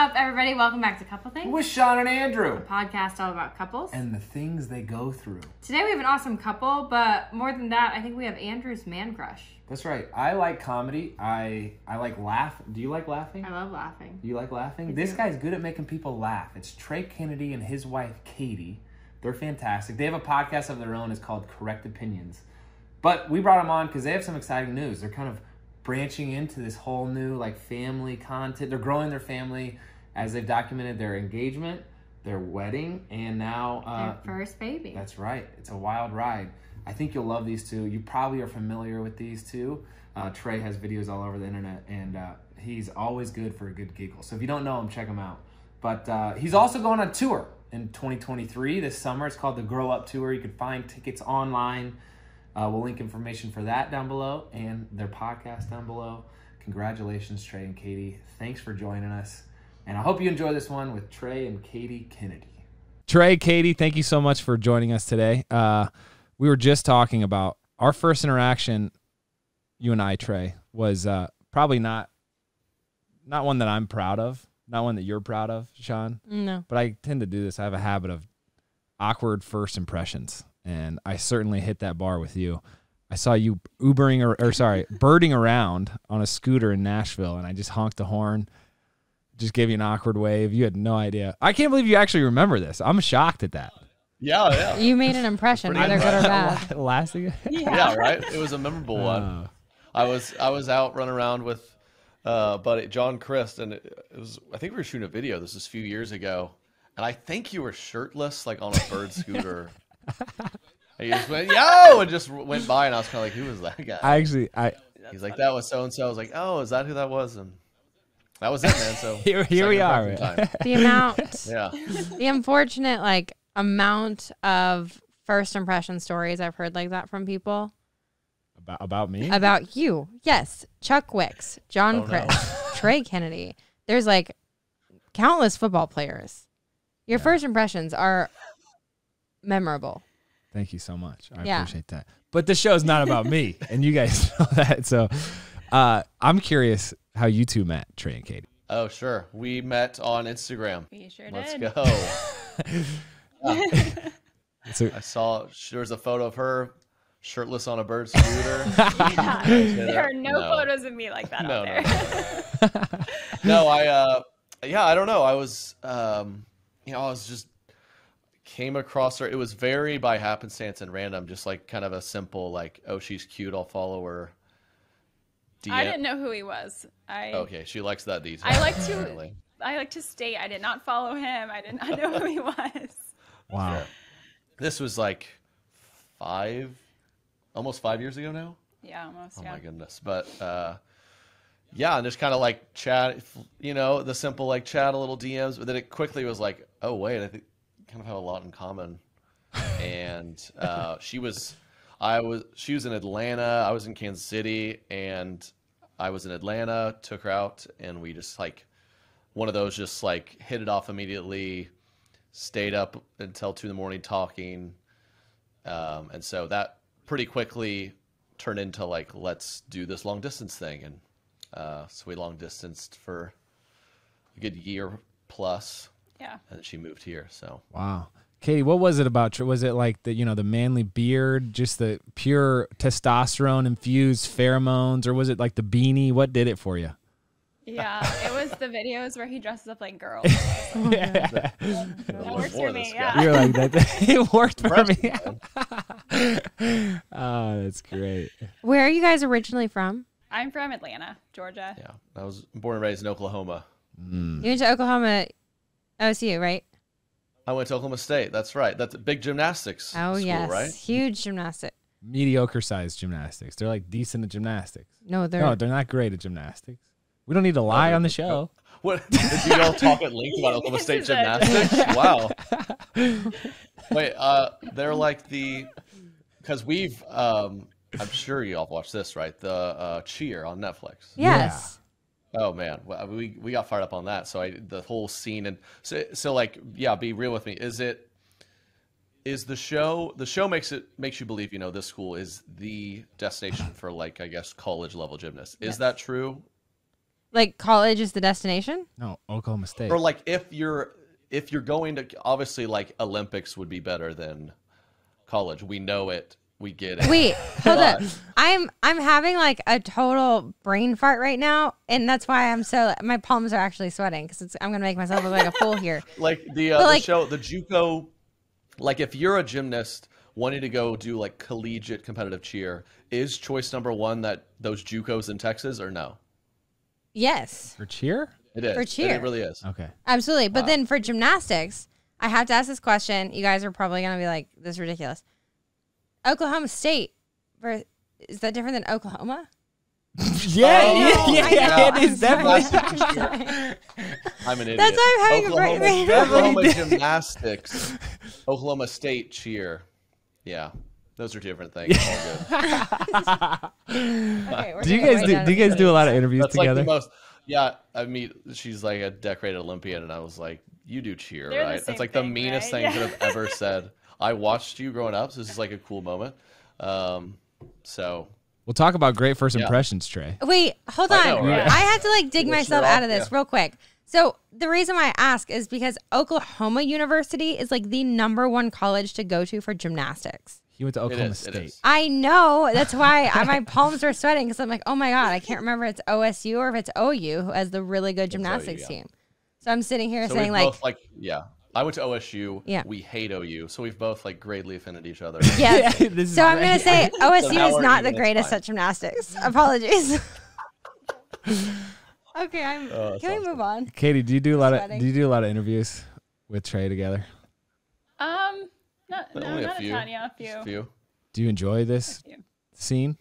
up, everybody? Welcome back to Couple Things, with Shawn and Andrew podcast all about couples. and the things they go through. Today we have an awesome couple, but more than that, I think we have Andrew's man crush. That's right. I like comedy. I I like laugh. Do you like laughing? I love laughing. You like laughing? I This do. guy's good at making people laugh. It's Trey Kennedy and his wife Katie. They're fantastic. They have a podcast of their own. It's called Correct Opinions. But we brought them on because they have some exciting news. They're kind of branching into this whole new like family content. They're growing their family as they've documented their engagement, their wedding, and now uh, Their first baby. That's right. It's a wild ride. I think you'll love these two. You probably are familiar with these two. Uh, Trey has videos all over the internet, and uh, he's always good for a good giggle. So if you don't know him, check him out. But uh, he's also going on tour in 2023 this summer. It's called the Grow Up Tour. You can find tickets online. Uh, we'll link information for that down below and their podcast down below. Congratulations, Trey and Katie. Thanks for joining us. And I hope you enjoy this one with Trey and Katie Kennedy. Trey, Katie, thank you so much for joining us today. Uh, we were just talking about our first interaction, you and I, Trey, was uh, probably not not one that I'm proud of, not one that you're proud of, Shawn. No. But I tend to do this. I have a habit of awkward first impressions, and I certainly hit that bar with you. I saw you Ubering or, or sorry, birding around on a scooter in Nashville, and I just honked the horn, just gave you an awkward wave. You had no idea. I can't believe you actually remember this. I'm shocked at that. Yeah, yeah. You made an impression, either good or bad. Last thing. yeah, right. It was a memorable one. Uh, I was I was out running around with uh buddy John Crist and it, it was I think we were shooting a video this was a few years ago and I think you were shirtless like on a bird scooter. and you just went yo and just went by and I was kind of like who was that guy? I actually, I He's like that was so and so. I was like oh is that who that was and that was it man. So Here- here we are, impression man. time. The amount, Yeah. the unfortunate like amount of first impression stories I've heard like that from people about about me. about you. Yes, Chuck Wicks, John Oh, no. Crist, Trey Kennedy. There's like countless football players. Your first impressions are memorable. Thank you so much. I Yeah. appreciate that. But the show's not about me, and you guys know that. So, uh, I'm curious how you two met, Trey and Katie. Oh sure. We met on Instagram. We sure Let's did. go. So, I saw there was a photo of her shirtless on a bird scooter. There are no, No. photos of me like that No, out no, there. no, I uh yeah, I don't know. I was um you know, I was just came across her. It was very by happenstance and random, just like kind of a simple like, oh, she's cute, I'll follow her. DM. I didn't know who he was. I Okay, she likes that detail. I like to apparently. I like to state I did not follow him. I did not know who he was. wow. This was like five almost five years ago now. Yeah, almost. Oh yeah. my goodness. But uh yeah, and just kind of like chat, you know, the simple like chat, a little DMs, but then it quickly was like, oh wait, I think kind of have a lot in common. and uh, she was, I was, she was in Atlanta, I was in Kansas City, and I was in Atlanta. Took her out, and we just like one of those, just like hit it off immediately. Stayed up until two in the morning talking, um, and so that pretty quickly turned into like let's do this long distance thing and uh, so we long distanced for a good year plus Yeah. and then she moved here so Wow. Katie, what was it about? Was it like the you know the manly beard, just the pure testosterone infused pheromones, or was it like the beanie? What did it for you? Yeah. It was the videos where he dresses up like girls. That That was works for for me. Yeah. You're like that. it worked for me. Impressive, oh, that's great. Where are you guys originally from? I'm from Atlanta, Georgia. yeah i was born and raised in oklahoma mm. You went to Oklahoma OSU, right? I went to oklahoma state that's right that's big gymnastics Oh school, yes, right huge gymnastic. Mediocre sized gymnastics. They're like decent at gymnastics. No, they're No, they're not great at gymnastics. We don't need to lie on the show. what did you all talk at length about oklahoma state This is a- gymnastics wow wait uh they're like the because we've um i'm sure you all watched this right the uh cheer on netflix yes. Oh man, well, we we got fired up on that. So I the whole scene and so so like yeah, be real with me. Is it is the show the show makes it makes you believe you know this school is the destination for like I guess college level gymnasts. Is Yes. that true? Like college is the destination? No, Oklahoma State. Or like if you're if you're going to obviously like Olympics would be better than college. We know it. We get it. Wait, hold up. I'm I'm having like a total brain fart right now, and that's why I'm so my palms are actually sweating because I'm gonna make myself look like a fool here. like the uh, the like- show the JUCO like if you're a gymnast wanting to go do like collegiate competitive cheer is choice number 1 that those JUCOs in Texas or no? Yes, For cheer? It is. For cheer. It really is. Okay. absolutely. But then for gymnastics, I have to ask this question. You guys are probably gonna be like, "This is ridiculous." Oklahoma State, is that different than Oklahoma? Yeah, Oh, yeah, yeah, yeah. it is definitely. I'm an idiot. That's why I'm having a Oklahoma, Oklahoma gymnastics, Oklahoma State cheer. Yeah, those are different things. All good. Okay, Do you guys do? Do you guys do a lot of interviews That's like together? the most. Yeah, I meet. She's like a decorated Olympian, and I was like, "You do cheer, They're right?" That's like the meanest right? thing I Yeah. could have ever said. I watched you growing up, so this is like a cool moment. Um, so We'll talk about great first Yeah. impressions, Trey. Wait, hold I on. know, right? I had to like dig myself out of this yeah. real quick. So the reason why I ask is because Oklahoma University is like the number one college to go to for gymnastics. He went to Oklahoma is. State. I know. That's why I, my palms are sweating because I'm like, oh my god, I can't remember if it's OSU or if it's OU who has the really good gymnastics yeah. team. So I'm sitting here So saying like, both like yeah. I went to OSU. Yeah. We hate OU, so we've both like greatly offended each other. Yeah. this is So I'm gonna say OSU now is not the greatest at gymnastics. Apologies. okay, I'm. Oh, that can we sounds move on? Katie, do you do a lot of do you do a lot of interviews with Trey together? Um, no, no, Only not a few. a ton. Yeah, a Just few. a few. Do you enjoy this scene?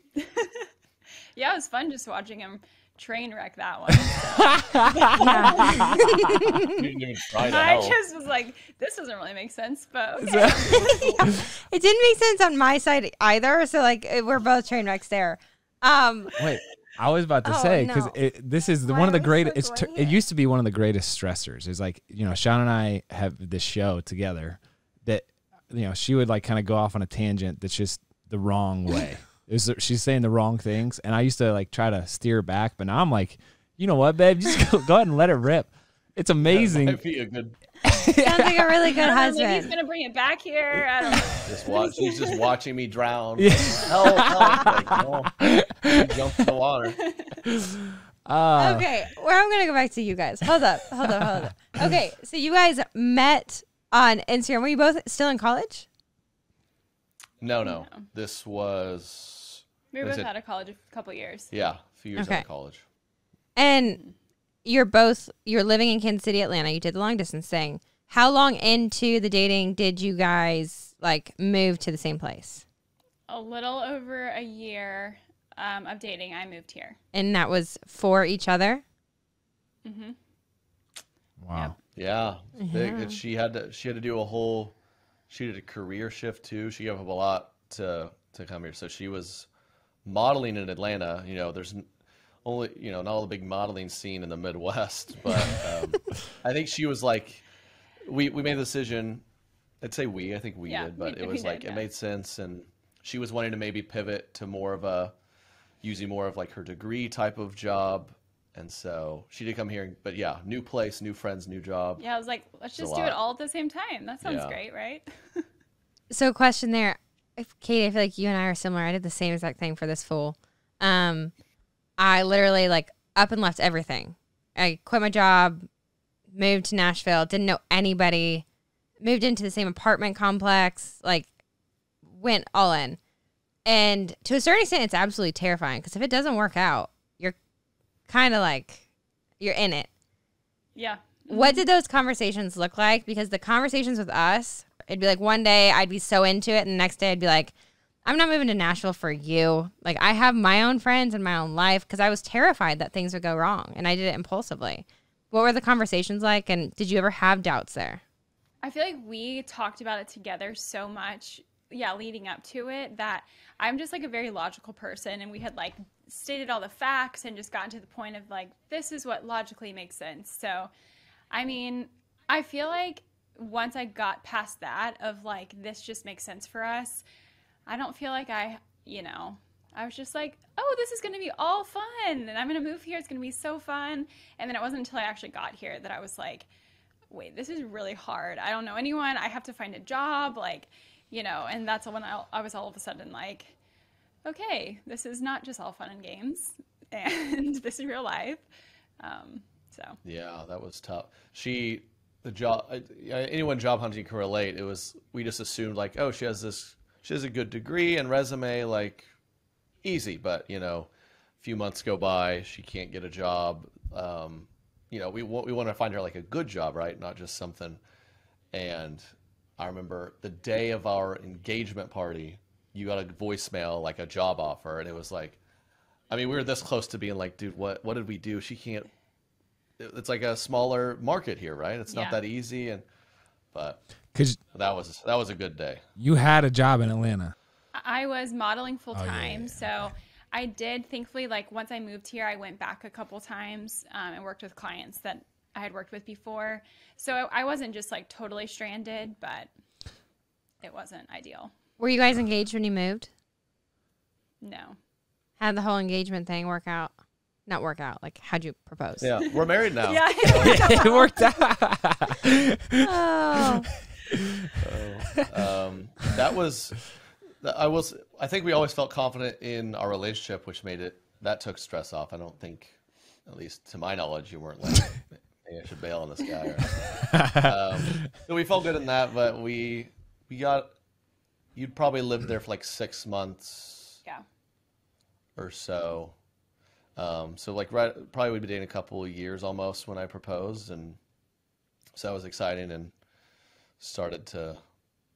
Yeah, it was fun just watching him train wreck that one. You didn't even try to I just was like, this doesn't really make sense, but okay. It didn't make sense on my side either. So like we're both train wrecks there. Um, Wait, I was about to Oh, say because no. this is the, one of the are we greatest. It's it used to be one of the greatest stressors. Is like you know, Shawn and I have this show together that you know she would like kind of go off on a tangent that's just the wrong way. It was, she's saying the wrong things, and I used to like try to steer back, but now I'm like, you know what, babe, just go, go ahead and let it rip. It's amazing. Might be a good. sounds like a really good husband. don't maybe he's gonna bring it back here. I don't know. Just watch. She's just watching me drown. Yeah. Help! Help! Like, no. She jumped in the water. Uh, Okay, well I'm gonna go back to you guys. Hold up, hold up, hold up. Okay, so you guys met on Instagram. Were you both still in college? No, no. This was We were both out of college a couple years. yeah, a few years out Okay. of college. And you're both you're living in Kansas City, Atlanta. You did the long distance thing. How long into the dating did you guys like move to the same place? A little over a year um, of dating, I moved here. And that was for each other. Mm-hmm. wow. Yeah, big. Yeah. And she had to. She had to do a whole. She did a career shift too. She gave up a lot to to come here. So she was modeling in Atlanta. You know, there's only you know not all the big modeling scene in the Midwest, but um, I think she was like, we we made the decision. I'd say we. I think we Yeah, did, but we- it we was did, like yeah. it made sense, and she was wanting to maybe pivot to more of a using more of like her degree type of job. And so she did come here, but yeah, new place, new friends, new job. Yeah, I was like, let's It's just do it all at the same time. That sounds Yeah. great, right? So question there. If Katie, I feel like you and I are similar. I did the same exact thing for this fool. Um I literally like up and left everything. I quit my job, moved to Nashville, didn't know anybody, moved into the same apartment complex, like went all in. And to a certain extent it's absolutely terrifying because if it doesn't work out, you're kind of like you're in it. Yeah. What did those conversations look like? Because the conversations with us, it'd be like one day I'd be so into it, and the next day I'd be like, I'm not moving to Nashville for you. Like I have my own friends and my own life because I was terrified that things would go wrong, and I did it impulsively. What were the conversations like, and did you ever have doubts there? I feel like we talked about it together so much, yeah, leading up to it, that I'm just like a very logical person. And we had like stated all the facts and just gotten to the point of like, this is what logically makes sense. So, I mean, I feel like once I got past that, of like, this just makes sense for us, I don't feel like I, you know, I was just like, oh, this is going to be all fun. And I'm going to move here. It's going to be so fun. And then it wasn't until I actually got here that I was like, wait, this is really hard. I don't know anyone. I have to find a job. Like, you know, and that's when I, I was all of a sudden like, okay, this is not just all fun and games. And this is real life. Um, so, Yeah, that was tough. She, the job, uh, anyone job hunting can relate. It was we just assumed like, oh, she has this, she has a good degree and resume, like easy. But you know, a few months go by, she can't get a job. Um, you know, we we want to find her like a good job, right? Not just something. And I remember the day of our engagement party, you got a voicemail like a job offer, and it was like, I mean, we were this close to being like, dude, what what did we do? She can't it's like a smaller market here, right? It's not Yeah. that easy, and but Because that was that was a good day. you had a job in Atlanta. I was modeling full Oh, yeah, time, yeah, so I did thankfully like once I moved here, I went back a couple times um, and worked with clients that I had worked with before. So I, I wasn't just like totally stranded, but it wasn't ideal. Were you guys engaged when you moved? No. How'd the whole engagement thing work out? Not work out. Like, how'd you propose? Yeah, we're married now. Yeah. it worked out. Oh, Um, that was I was I think we always felt confident in our relationship, which made it that took stress off. I don't think, at least to my knowledge, you weren't like, maybe I should bail on this guy. Or, um, so we felt good in that, but we we got you'd probably lived there for like six months yeah. or so. Um, so like right, probably we'd be dating a couple of years almost when I proposed, and so that was exciting and started to.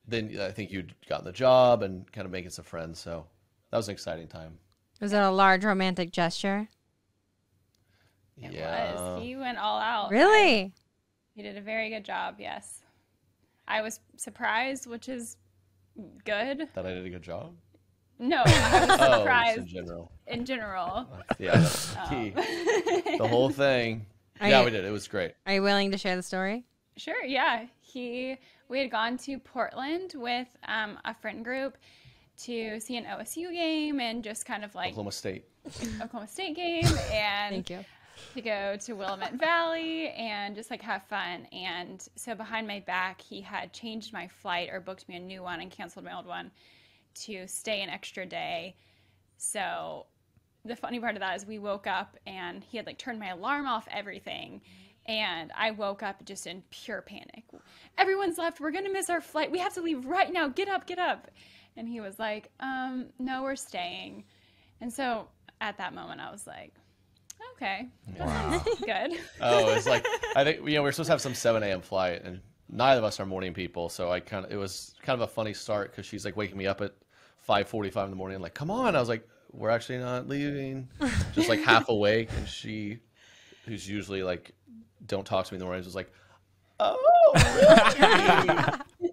Then I think you'd gotten the job and kind of making some friends, so that was an exciting time. was it a large romantic gesture? It yeah, was. He went all out. Really? He did a very good job. Yes. I was surprised, which is good. that I did a good job. No, I was Oh, surprised in general. in general. Yeah, that's key. The whole thing. Are yeah, you- we did. It was great. Are you willing to share the story? Sure, yeah. He we had gone to Portland with um, a friend group to see an OSU game and just kind of like Oklahoma State. Oklahoma State game and Thank you. to go to Willamette Valley and just like have fun. And so behind my back, he had changed my flight or booked me a new one and canceled my old one to stay an extra day. So the funny part of that is we woke up and he had like turned my alarm off, everything. And I woke up just in pure panic. Everyone's left. We're going to miss our flight. We have to leave right now. Get up, get up. And he was like, um, no, we're staying. And so at that moment, I was like, okay, that sounds good. Oh, it's like I think you know we are supposed to have some 7 a.m. flight, and neither of us are morning people. So I kind of it was kind of a funny start because she's like waking me up at 5:45 in the morning, like, come on. I was like, we're actually not leaving, just like half awake, and she, who's usually like, don't talk to me in the mornings, was like, oh, really?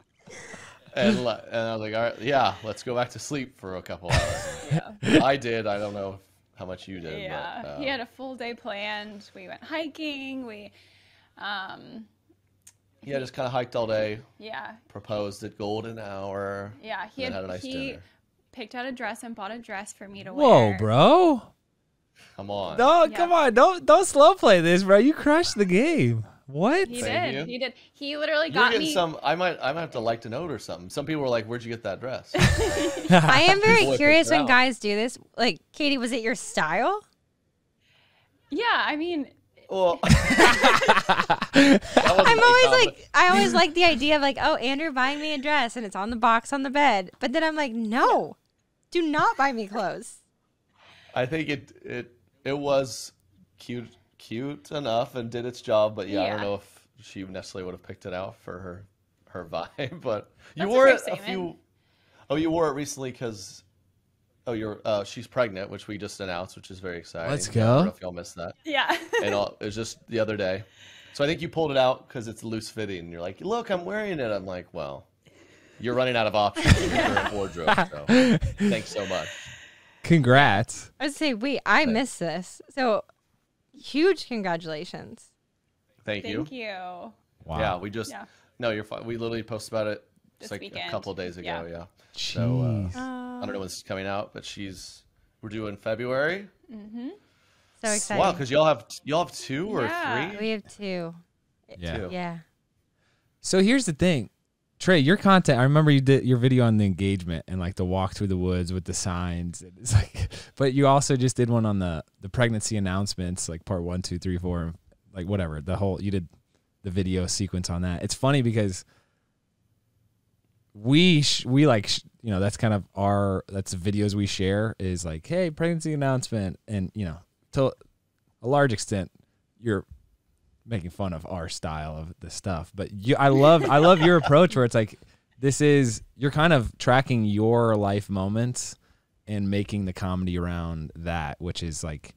and and I was like, all right, yeah, let's go back to sleep for a couple hours. yeah. I did. I don't know how much you did. Yeah. but, uh, he had a full day planned. We went hiking. We, um, yeah, just kind of hiked all day. yeah, proposed at golden hour. yeah. He had, had a nice he dinner. Picked out a dress and bought a dress for me to wear. Whoa, bro. Come on. No, Yeah. come on. Don't don't slow play this, bro. You crushed the game. What? He Thank did. you. He did. He literally You're got me. some. I might. I might have to like to note or something. Some people were like, "Where'd you get that dress?" I am very Boy, curious when out. guys do this. Like, Katie, was it your style? Yeah, I mean, well, I'm always like, I always like the idea of like, oh, Andrew buying me a dress and it's on the box on the bed. But then I'm like, no, do not buy me clothes. I think it it it was cute cute enough and did its job, but yeah, I don't know if she necessarily would have picked it out for her her vibe. But you That's wore fair it a few. Oh, you wore it recently because. Oh, you're. Uh, she's pregnant, which we just announced, which is very exciting. Let's go. I don't know go. if y'all missed that. yeah. and all, it was just the other day. So I think you pulled it out because it's loose fitting. And you're like, look, I'm wearing it. I'm like, well, you're running out of options in your current wardrobe. So thanks so much. Congrats. I would say, wait, I missed this. So huge congratulations. Thank, you. Thank you. Wow. Yeah, we just Yeah. no, you're fine. We literally posted about it just This like a weekend. couple days ago. Yeah. Yeah. So uh, Jeez. I don't know when this is coming out, but she's We're doing February. Mm-hmm. So excited. Wow, because y'all have y'all have two or Yeah. three. we have two. Yeah. Two. Yeah. So here's the thing, Trey, your content. I remember you did your video on the engagement and like the walk through the woods with the signs. It's like, but you also just did one on the the pregnancy announcements, like part one, two, three, four, like whatever. The whole you did the video sequence on that. It's funny because we we like you know that's kind of our that's the videos we share is like hey pregnancy announcement and you know to a large extent you're making fun of our style of the stuff but you i love i love your approach where it's like this is you're kind of tracking your life moments and making the comedy around that which is like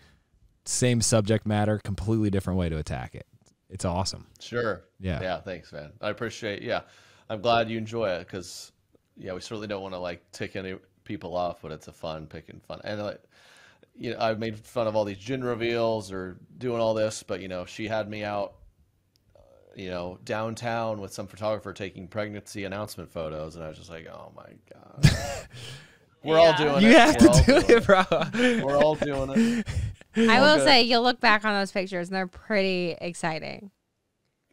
same subject matter completely different way to attack it it's awesome Sure. Yeah. Yeah. Thanks, man. I appreciate. Yeah, I'm glad you enjoy it because, yeah, we certainly don't want to like tick any people off, but it's a fun picking fun. And like, you know, I've made fun of all these gin reveals or doing all this, but you know, she had me out, uh, you know, downtown with some photographer taking pregnancy announcement photos, and I was just like, oh my god. We're all Yeah. doing you it. have We're to do it bro We're all doing it. I will good. say you'll look back on those pictures and they're pretty exciting.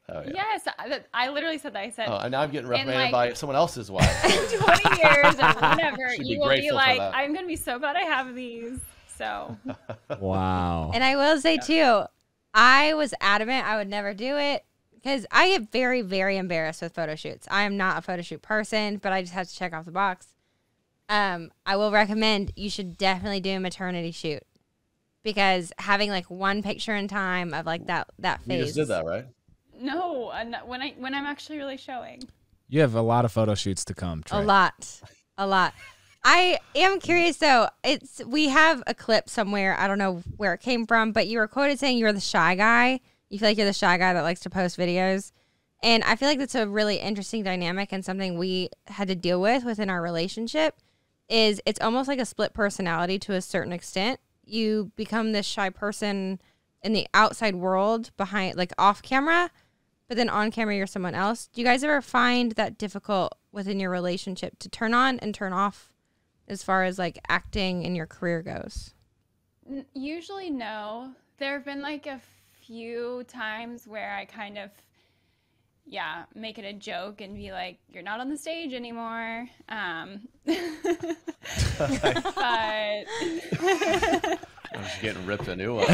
Oh, yeah. Yes, I, I literally said that. I said Oh, and now I'm getting reprimanded like- by someone else's wife. in 20 years or whatever, you will be like. I'm gonna be so glad I have these. So wow And I will say too, I was adamant I would never do it because I get very, very embarrassed with photo shoots. I am not a photo shoot person, but I just have to check off the box. Um, I will recommend you should definitely do a maternity shoot because having like one picture in time of like that that You just did that, right? no, not- when I when I'm actually really showing. you have a lot of photo shoots to come Trey. A lot. A lot. I am curious though. It's we have a clip somewhere. I don't know where it came from, but you were quoted saying you're the shy guy. You feel like you're the shy guy that likes to post videos. And I feel like that's a really interesting dynamic and something we had to deal with within our relationship is it's almost like a split personality to a certain extent. You become this shy person in the outside world behind like off camera, but then on camera you're someone else. Do you guys ever find that difficult within your relationship to turn on and turn off as far as like acting in your career goes? Usually, no. There have been like a few times where I kind of, yeah, make it a joke and be like, "You're not on the stage anymore." Um, but I'm just getting ripped a new one.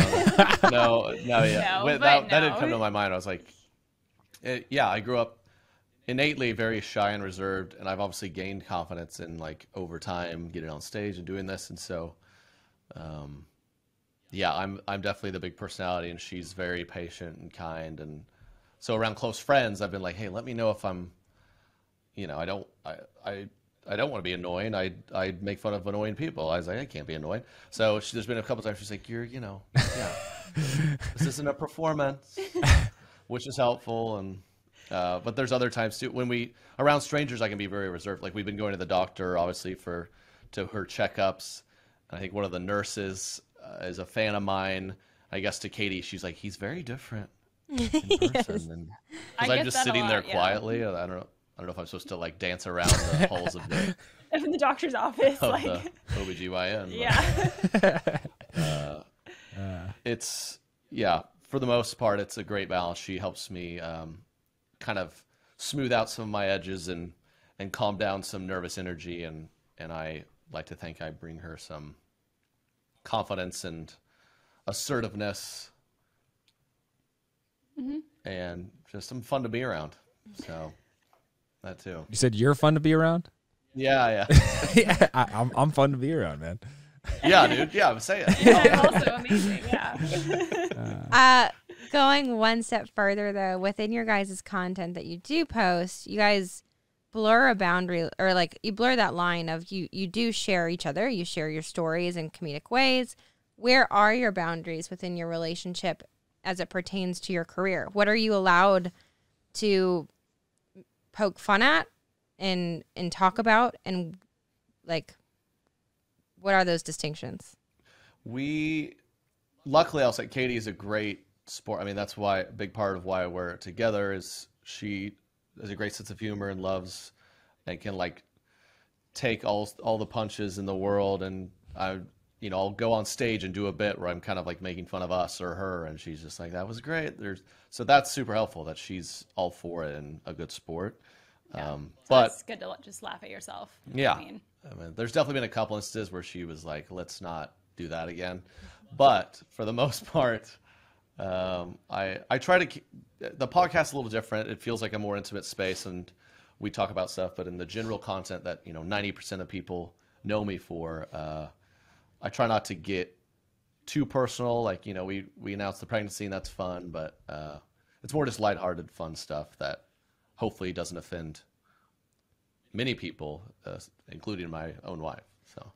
no, no, yeah. No, Wait, but that, that didn't come to my mind. I was like, it, yeah, I grew up innately very shy and reserved, and I've obviously gained confidence in like over time getting on stage and doing this, and so, um, yeah, I'm I'm definitely the big personality, and she's very patient and kind, and so around close friends, I've been like, hey, let me know if I'm, you know, I don't, I, I. I don't want to be annoying. I I make fun of annoying people. I was like, I can't be annoying. So she, there's been a couple times she's like, you're, you know, yeah, this isn't a performance, which is helpful. And uh, but there's other times too when we around strangers, I can be very reserved. Like we've been going to the doctor, obviously for to her checkups. I think one of the nurses uh, is a fan of mine. I guess to Katie, she's like, he's very different in person. And I because I'm just that a sitting there lot, yeah. quietly, I don't know. I don't know if I'm supposed to like dance around the halls of the, in the doctor's office, of like, the OBGYN. but- yeah. it's yeah for the most part it's a great balance she helps me um, kind of smooth out some of my edges and and calm down some nervous energy and and i like to think i bring her some confidence and assertiveness and just some fun to be around so that too You said you're fun to be around. yeah yeah yeah, I, I'm I'm fun to be around, man. yeah dude yeah i'm saying yeah, also amazing. Yeah. Uh, going one step further though, within your guys' content that you do post, you guys blur a boundary or like you blur that line of you you do share each other, you share your stories in comedic ways. Where are your boundaries within your relationship as it pertains to your career? What are you allowed to poke fun at and and talk about and like what are those distinctions? We, luckily, I'll say Katie is a great sport. I mean, that's why a big part of why we're together is she has a great sense of humor and loves and can like take all all the punches in the world. And I, you know, I'll go on stage and do a bit where I'm kind of like making fun of us or her, and she's just like, "That was great." There's so that's super helpful that she's all for it and a good sport. Um, So but it's good to just laugh at yourself. yeah, I mean, I mean, there's definitely been a couple instances where she was like, "Let's not do that again." But for the most part, um, I I try to keep the podcast a little different. It feels like a more intimate space, and we talk about stuff. But in the general content that you know, ninety percent of people know me for, uh, I try not to get too personal. Like you know, we we announced the pregnancy, and that's fun. But uh, it's more just lighthearted, fun stuff that hopefully doesn't offend many people, uh, including my own wife. So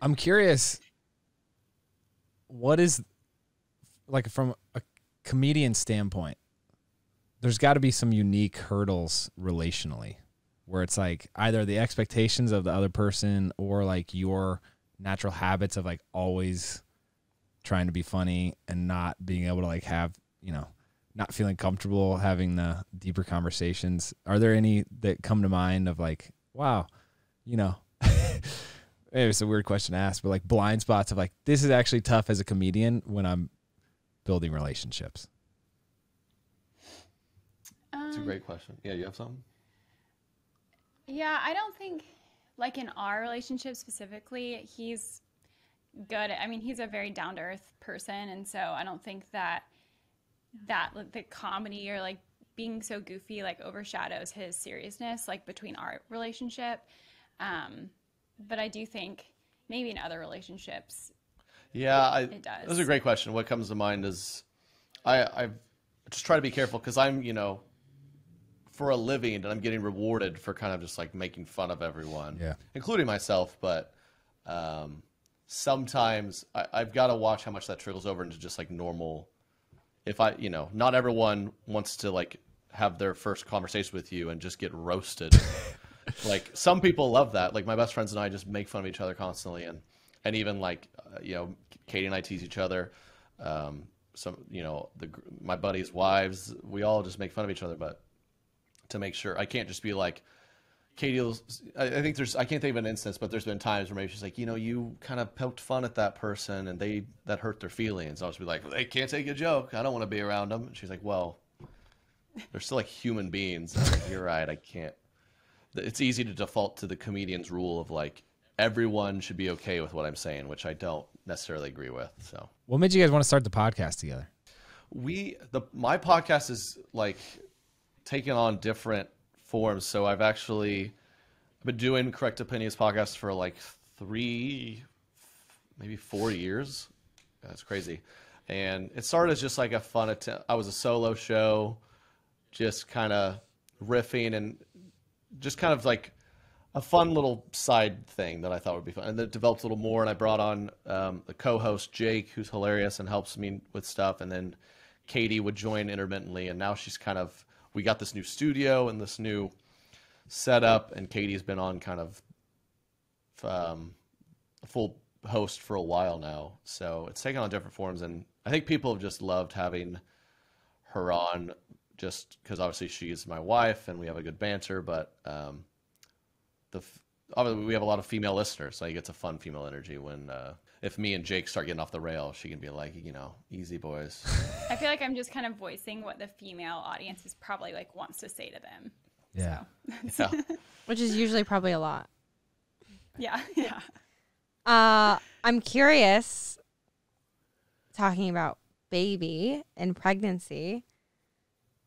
I'm curious. What is like from a comedian standpoint? There's got to be some unique hurdles relationally, where it's like either the expectations of the other person or like your natural habits of like always trying to be funny and not being able to like have you know not feeling comfortable having the deeper conversations. Are there any that come to mind of like, wow, you know, it's a weird question to ask, but like blind spots of like, this is actually tough as a comedian when I'm building relationships. it's a um, great question. Yeah, you have something? Yeah, I don't think, like in our relationship specifically, he's good. I mean, he's a very down to earth person, and so I don't think that that like, the comedy or like being so goofy like overshadows his seriousness like between our relationship. Um, but I do think maybe in other relationships, Yeah, I, It does. That's a great question. What comes to mind is I I just try to be careful because I'm you know for a living and I'm getting rewarded for kind of just like making fun of everyone, Yeah. including myself. But um, sometimes I, I've got to watch how much that trickles over into just like normal. If I you know not everyone wants to like have their first conversation with you and just get roasted. like some people love that. Like my best friends and I just make fun of each other constantly, and and even like you know Katie and I tease each other. Um, some you know the my buddies' wives, we all just make fun of each other. But to make sure, I can't just be like Katie. will I, I think there's I can't think of an instance, but there's been times where maybe she's like, you know, you kind of poked fun at that person, and they that hurt their feelings. I'll just be like, they can't take a joke. I don't want to be around them. And she's like, well, they're still like human beings. Like, You're right. I can't it's easy to default to the comedian's rule of like everyone should be okay with what I'm saying, which I don't necessarily agree with. So What made you guys want to start the podcast together? we the my podcast is like taking on different forms. So I've actually been doing Correct Opinions podcast for like three, maybe four years. That's crazy. And it started as just like a fun attempt. I was a solo show, just kind of riffing and just kind of like a fun little side thing that I thought would be fun. And then it developed a little more, and I brought on um, the co-host Jake, who's hilarious and helps me with stuff. And then Katie would join intermittently, and now she's kind of we got this new studio and this new setup, and Katie's been on kind of um, full host for a while now. So it's taken on different forms, and I think people have just loved having her on just because obviously she is my wife and we have a good banter, but um, the obviously we have a lot of female listeners, so I get a fun female energy when uh, if me and Jake start getting off the rail, she can be like, you know, easy boys. I feel like I'm just kind of voicing what the female audience is probably like wants to say to them. Yeah. So, yeah. which is usually probably a lot. yeah, yeah. Uh, I'm curious, talking about baby and pregnancy,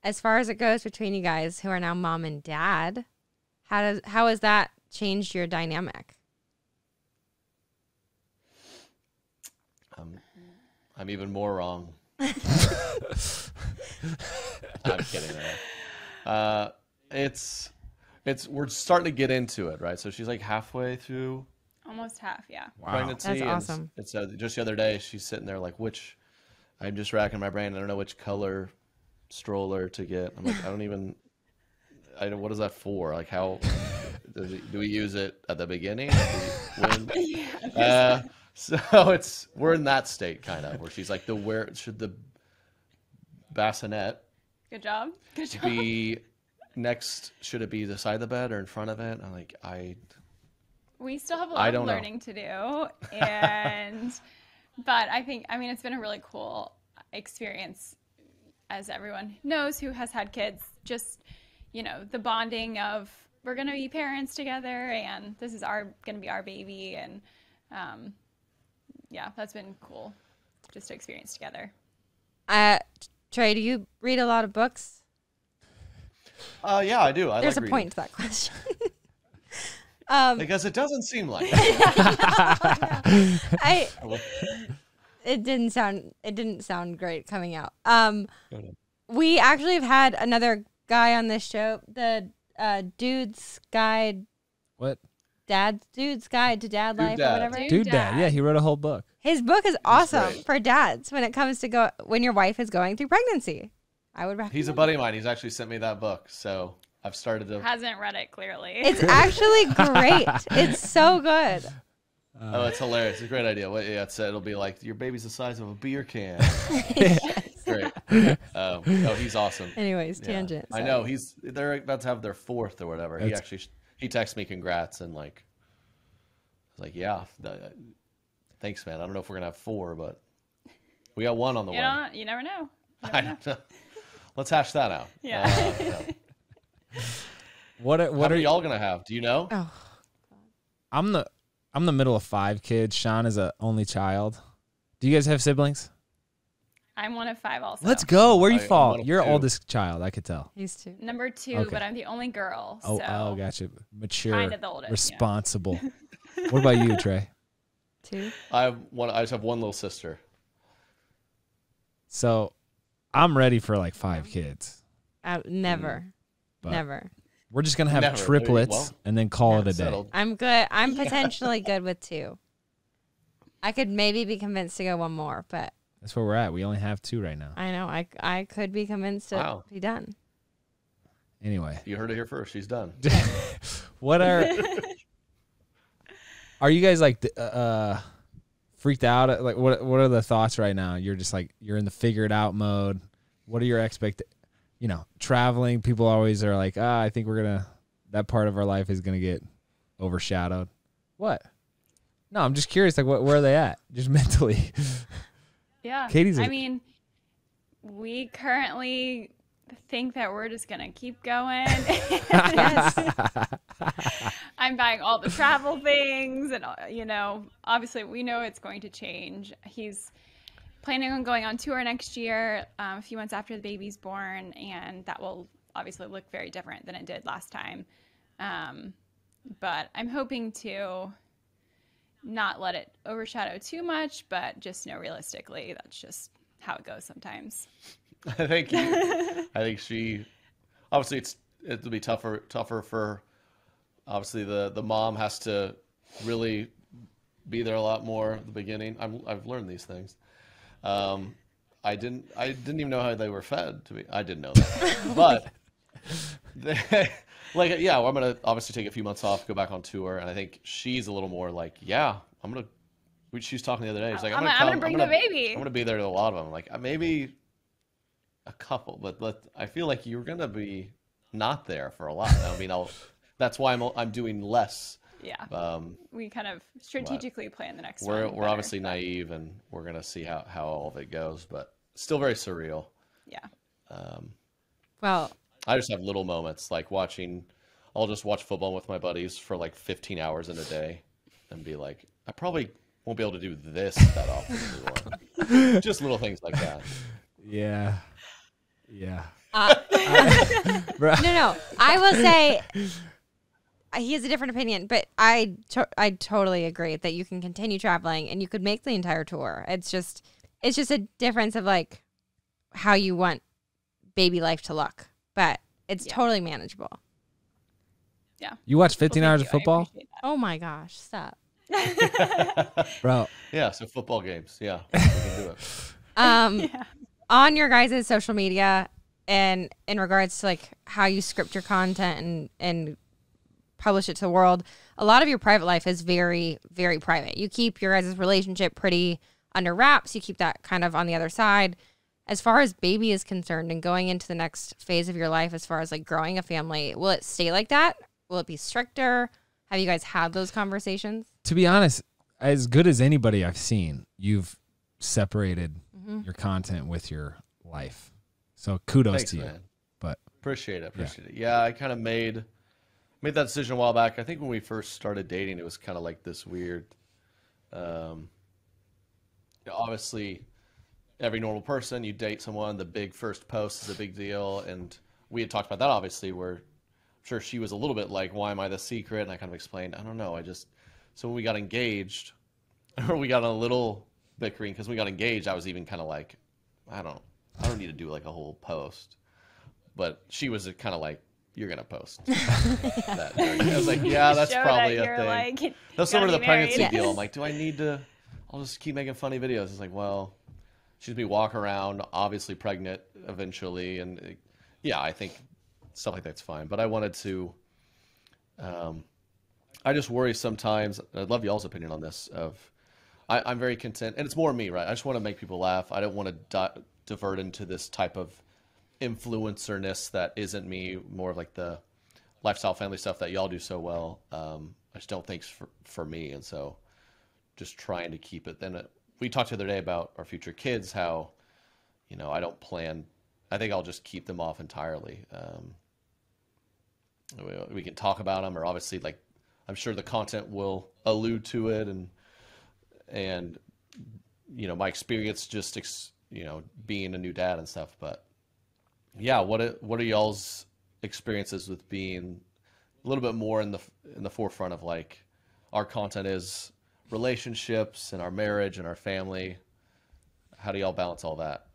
as far as it goes between you guys who are now mom and dad, how does how has that changed your dynamic? I'm, I'm even more wrong. I'm kidding. Uh, it's it's we're starting to get into it, right? So she's like halfway through Almost half, yeah. pregnancy. That's and awesome. It's, it's uh, just the other day she's sitting there like, which I'm just racking my brain. I don't know which color stroller to get. I'm like, I don't even. I don't, what is that for? Like, how it, do we use it at the beginning? Do when? Uh, so it's we're in that state kind of where she's like, the where should the bassinet Good job. Good job. be next? Should it be the side of the bed or in front of it? I'm like, I we still have a lot of know. learning to do and but i think i mean it's been a really cool experience as everyone knows who has had kids just you know the bonding of we're going to be parents together and this is our going to be our baby and um, yeah that's been cool just to experience together Uh, Trey, do you read a lot of books? Uh, yeah, I do. I There's like a reading. point to that question. um, because it doesn't seem like. it. I it didn't sound it didn't sound great coming out. Um, we actually have had another guy on this show, the uh, dude's guide, What? dad's dude's guide to dad Dude life Dad. or whatever. Dude Dude, dad. Dad. Yeah, he wrote a whole book. His book is awesome great. for dads when it comes to go when your wife is going through pregnancy. I would recommend. He's a buddy of mine. He's actually sent me that book, so I've started to. hasn't read it clearly It's actually great. It's so good. Oh, it's hilarious! It's a great idea. What, yeah, it's, it'll be like your baby's the size of a beer can. Great. Um, no, he's awesome. Anyways, Yeah. tangent. I know he's. They're about to have their fourth or whatever. He That's- actually he texted me congrats and like, I was like, yeah, th- thanks, man. I don't know if we're gonna have four, but we got one on the you way. know you never know I don't know. Let's hash that out. Yeah. Uh, yeah. What? Are, What what are are y'all gonna have? Do you know? Oh, I'm the I'm the middle of five kids. Shawn is a only child. Do you guys have siblings? I'm one of five also Let's go. Where you I- fall? one You're two. oldest child. I could tell. he's two. number two Okay. but i'm the only girl Oh, so oh, gotcha. Mature, Kinda the oldest, yeah. responsible. what about you, Trey? Two. I have one. I just have one little sister. So, I'm ready for like five kids. Uh, never. But- never. We're just gonna have Never. triplets Well, and then call it a day. Settled. I'm good. I'm potentially good with two. I could maybe be convinced to go one more, but That's where we're at. We only have two right now. I know I, I could be convinced to Wow. be done. Anyway, You heard it here first. She's done. what are are you guys like th- uh freaked out? at- Like what what are the thoughts right now? You're just like you're in the figure it out mode. What are your expect? You know, traveling. People always are like, ah, I think we're gonna that part of our life is gonna get overshadowed. What? No, I'm just curious. Like, what? Where are they at? Just mentally. Yeah. Katie's a- I mean, we currently think that we're just going to keep going. I'm buying all the travel things and uh, you know, obviously we know it's going to change. He's planning on going on tour next year, um, a few months after the baby's born and that will obviously look very different than it did last time. Um, but I'm hoping to not let it overshadow too much, but just know realistically that's just how it goes sometimes. I think. You, I think she. Obviously, it's it'll be tougher tougher for. Obviously, the the mom has to really be there a lot more at the beginning. I'm, I've learned these things. Um, I didn't. I didn't even know how they were fed. To be, I didn't know that, but they, like, yeah, well, I'm gonna obviously take a few months off, go back on tour, and I think she's a little more like, yeah, I'm gonna. we- She was talking the other day. She's like, I'm, I'm gonna, gonna- I'm come, gonna bring I'm the gonna, baby. I'm gonna be there to a lot of them. Like uh, maybe a couple, but let, I feel like you're gonna be not there for a lot. I mean, I'll. That's why I'm I'm doing less. Yeah. Um, we kind of strategically plan the next we're one. we're better, obviously naive, and we're gonna see how how all of it goes, but still very surreal. Yeah. Um, Well, I just have little moments like watching. I'll just watch football with my buddies for like 15 hours in a day, and be like, I probably won't be able to do this that often anymore. just little things like that. yeah, yeah. uh, Bro. no, no. I will say uh, he has a different opinion, but I to- I totally agree that you can continue traveling and you could make the entire tour. It's just it's just a difference of like how you want baby life to look, but it's Yeah. totally manageable. Yeah. You watch 15 thank hours you. of football, Oh my gosh, stop. bro. Yeah, so football games. Yeah, we can do it. Um, on your guys' social media and in regards to like how you script your content and and publish it to the world, a lot of your private life is very very private. You keep your guys' relationship pretty under wraps. You keep that kind of on the other side. As far as baby is concerned and going into the next phase of your life, as far as like growing a family, will it stay like that? Will it be stricter? Have you guys had those conversations? To be honest, as good as anybody I've seen, you've separated Mm-hmm. your content with your life. So kudos Thanks, to you. man. But Appreciate it. Appreciate it. Yeah, I kind of made made that decision a while back. I think when we first started dating, it was kind of like this weird. Um, obviously, every normal person, you date someone, the big first post is a big deal, and we had talked about that obviously. Where I'm sure she was a little bit like, "Why am I the secret?" And I kind of explained, "I don't know. I just." So when we got engaged, or we got a little bickering because we got engaged, I was even kind of like, "I don't, I don't need to do like a whole post." but she was kind of like, "You're gonna post." that. I was like, "Yeah, that's Show probably that a thing." like that's sort of gonna the married. pregnancy deal. I'm like, "Do I need to? I'll just keep making funny videos." It's like, well, she'd be walking around, obviously pregnant eventually, and uh, yeah, I think stuff like that's fine. But I wanted to. Um, I just worry sometimes. I'd love y'all's opinion on this. Of, I, I'm very content, and it's more me, right? I just want to make people laugh. I don't want to di- divert into this type of influencerness that isn't me. More of like the lifestyle, family stuff that y'all do so well. Um, I just don't think for for me, and so just trying to keep it. Then uh, we talked the other day about our future kids. How, you know, I don't plan. I think I'll just keep them off entirely. Um, we, we can talk about them, or obviously, like I'm sure the content will allude to it, and and you know my experience just ex, you know being a new dad and stuff. But yeah, what what are y'all's experiences with being a little bit more in the in the forefront of like our content is relationships and our marriage and our family. How do y'all balance all that?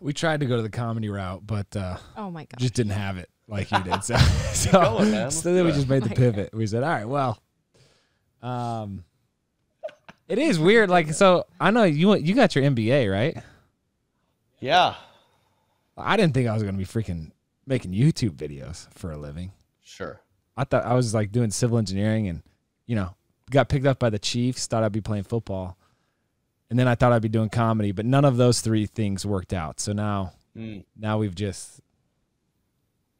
we tried to go to the comedy route, but uh, Oh my god. just didn't have it like you did. So, so, going, so then we just made the pivot. We said, all right, well, um, it is weird. Like, so I know you you got your MBA, right? Yeah, I didn't think I was gonna be freaking making YouTube videos for a living. sure. I thought I was like doing civil engineering and, you know, got picked up by the Chiefs, thought I'd be playing football. And then I thought I'd be doing comedy, but none of those three things worked out. So now Mm. now we've just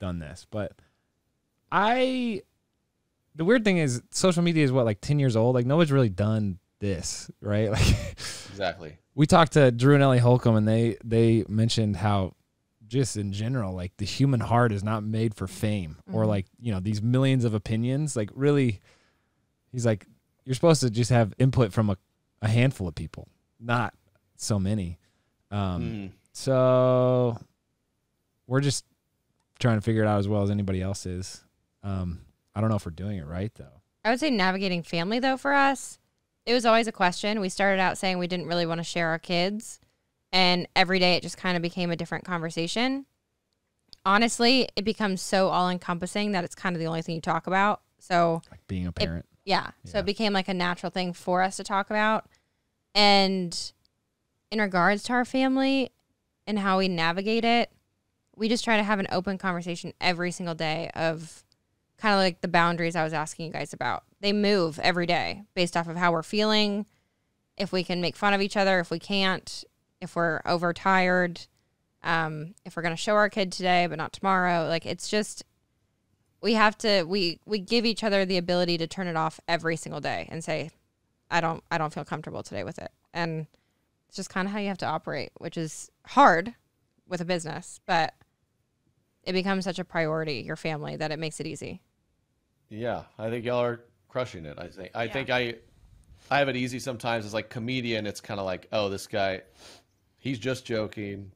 done this. But I the weird thing is social media is what, like ten years old? Like no one's really done this, right? Like Exactly. we talked to Drew and Ellie Holcomb, and they they mentioned how just in general, like the human heart is not made for fame or like you know these millions of opinions. Like really, he's like you're supposed to just have input from a, a handful of people, not so many. Um, Mm. So we're just trying to figure it out as well as anybody else is. Um, I don't know if we're doing it right though. I would say navigating family though for us, it was always a question. We started out saying we didn't really want to share our kids, and every day it just kind of became a different conversation. Honestly, it becomes so all encompassing that it's kind of the only thing you talk about. So Like being a parent. Yeah. So it became like a natural thing for us to talk about. And in regards to our family and how we navigate it, we just try to have an open conversation every single day of kind of like the boundaries I was asking you guys about. They move every day based off of how we're feeling, if we can make fun of each other, if we can't, if we're overtired, um, if we're going to show our kid today but not tomorrow. Like it's just we have to we we give each other the ability to turn it off every single day and say i don't i don't feel comfortable today with it and it's just kind of how you have to operate which is hard with a business but it becomes such a priority your family that it makes it easy Yeah, I think y'all are crushing it. I think I Yeah. think I I have it easy sometimes as like comedian. It's kind of like, oh, this guy, he's just joking.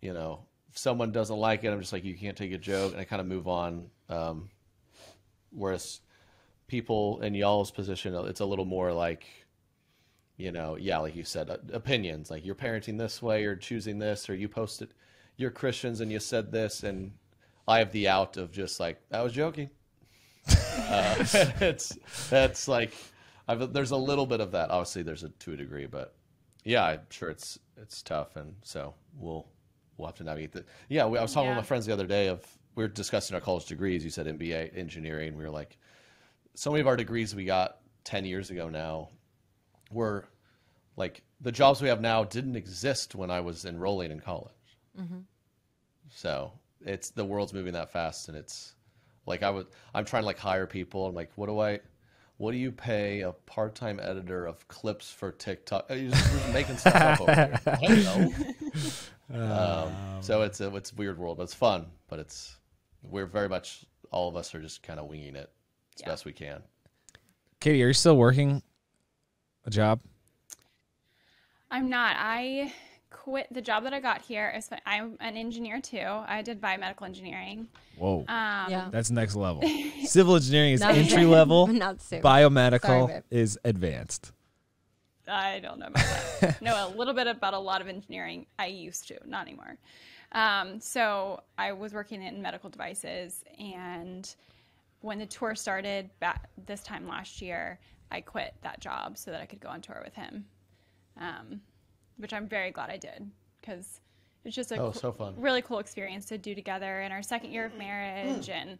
You know, if someone doesn't like it, I'm just like, you can't take a joke, and I kind of move on. Um, whereas people in y'all's position, it's a little more like, you know, yeah, like you said, uh, opinions. Like you're parenting this way, you're choosing this, or you posted, you're Christians and you said this, and I have the out of just like, I was joking. Uh, it's that's like I've, there's a little bit of that. Obviously, there's a to a degree, but yeah, I'm sure it's it's tough, and so we'll we'll have to navigate that. Yeah, we, I was talking Yeah. with my friends the other day of we were discussing our college degrees. You said MBA engineering. We were like, so many of our degrees we got ten years ago now were like the jobs we have now didn't exist when I was enrolling in college. So it's the world's moving that fast, and it's like I would I'm trying to like hire people. I'm like, what do I? what do you pay a part-time editor of clips for TikTok? You're just, just making stuff up over here. I don't know. Um, so it's a it's a weird world, but it's fun. But it's we're very much all of us are just kind of winging it as Yeah. best we can. Katie, are you still working a job? I'm not. I quit the job that I got here. It's- I'm an engineer too. I did biomedical engineering. Whoa, Um, Yeah. that's next level. Civil engineering is Not- entry level. Not super. Biomedical Sorry, is advanced. I don't know about that. know a little bit about a lot of engineering. I used to, not anymore. Um, so I was working in medical devices, and when the tour started back this time last year, I quit that job so that I could go on tour with him, um, which I'm very glad I did because it's just a Oh, cool- so fun. really cool experience to do together in our second year of marriage and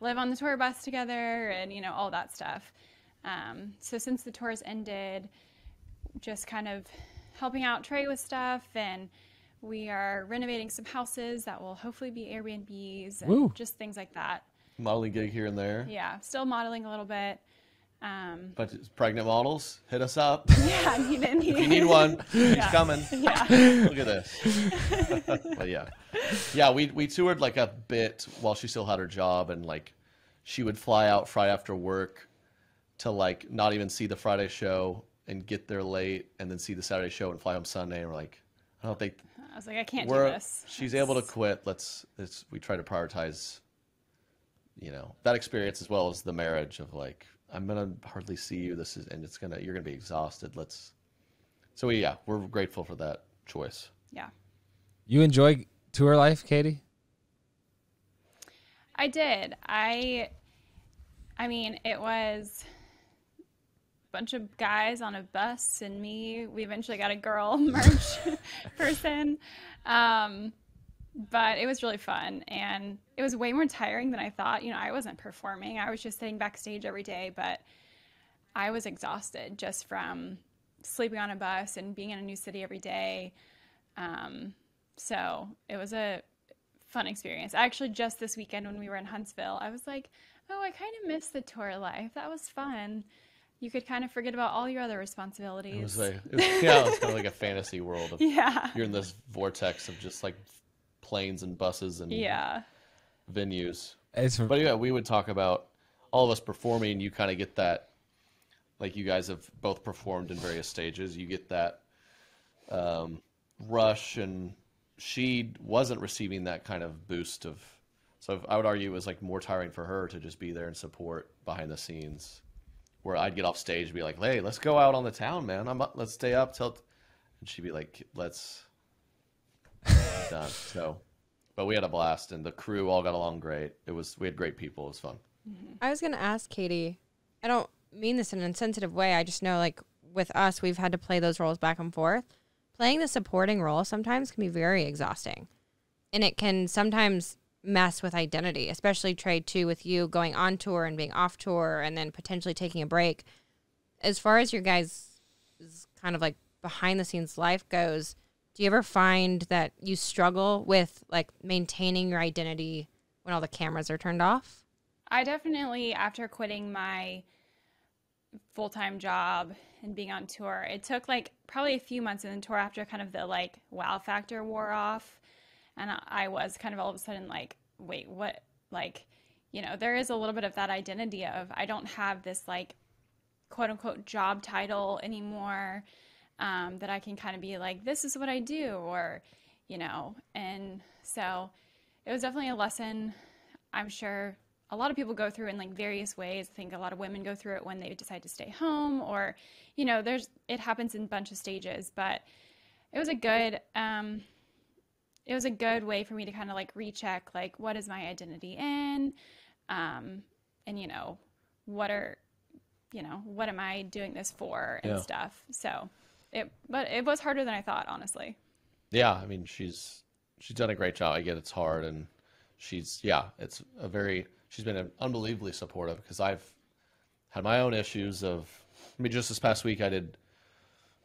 live on the tour bus together and you know all that stuff. Um, so since the tour's ended, just kind of helping out Trey with stuff and we are renovating some houses that will hopefully be Airbnbs and Woo. just things like that. Modeling gig here and there. Yeah, still modeling a little bit. Um, But pregnant models, hit us up. yeah, need any. If you need one, it's coming. Yeah. Look at this. but yeah, yeah, we we toured like a bit while she still had her job, and like she would fly out Friday after work to like not even see the Friday show and get there late, and then see the Saturday show and fly home Sunday. And we're like, I don't think I was like, I can't we're do this. she's able to quit. Let's let's we try to prioritize, you know, that experience as well as the marriage of like I'm gonna hardly see you. This is and it's gonna you're gonna be exhausted. Let's. So we, yeah, we're grateful for that choice. Yeah. You enjoy tour life, Katie? I did. I I mean, it was a bunch of guys on a bus and me. We eventually got a girl merch person. Um but it was really fun and it was way more tiring than I thought. You know, I wasn't performing. I was just sitting backstage every day, but I was exhausted just from sleeping on a bus and being in a new city every day. Um, so it was a fun experience. Actually, just this weekend when we were in Huntsville, I was like, oh, I kind of miss the tour life. That was fun. You could kind of forget about all your other responsibilities. It was like, it was, yeah, it was kind of like a fantasy world of yeah. you're in this vortex of just like planes and buses and Yeah. venues. It's But yeah, we would talk about all of us performing. You kind of get that, like you guys have both performed in various stages. You get that um, rush, and she wasn't receiving that kind of boost of. So I would argue it was like more tiring for her to just be there and support behind the scenes, where I'd get off stage and be like, "Hey, let's go out on the town, man. I'm up, let's stay up till," and she'd be like, "Let's." done. So, but we had a blast, and the crew all got along great. It was we had great people. It was fun. Mm-hmm. I was gonna ask Katie. I don't mean this in an insensitive way. I just know, like with us, we've had to play those roles back and forth. Playing the supporting role sometimes can be very exhausting, and it can sometimes mess with identity, especially trade too, with you going on tour and being off tour, and then potentially taking a break. As far as your guys' kind of like behind the scenes life goes, do you ever find that you struggle with like maintaining your identity when all the cameras are turned off? I definitely, after quitting my full time job and being on tour, it took like probably a few months in the tour after kind of the like wow factor wore off. And I- was kind of all of a sudden like, wait, what? Like, you know, there is a little bit of that identity of I don't have this like quote unquote job title anymore um, that I can kind of be like, this is what I do, or, you know, and so it was definitely a lesson I'm sure a lot of people go through in like various ways. I think a lot of women go through it when they decide to stay home or, you know, there's, it happens in a bunch of stages, but it was a good, um, it was a good way for me to kind of like recheck, like, what is my identity in? Um, and, you know, what are, you know, what am I doing this for and Yeah. stuff. So it, but it was harder than I thought, honestly. Yeah, I mean she's she's done a great job. I get it's hard, and she's yeah, it's a very she's been unbelievably supportive because I've had my own issues of. I mean, just this past week I did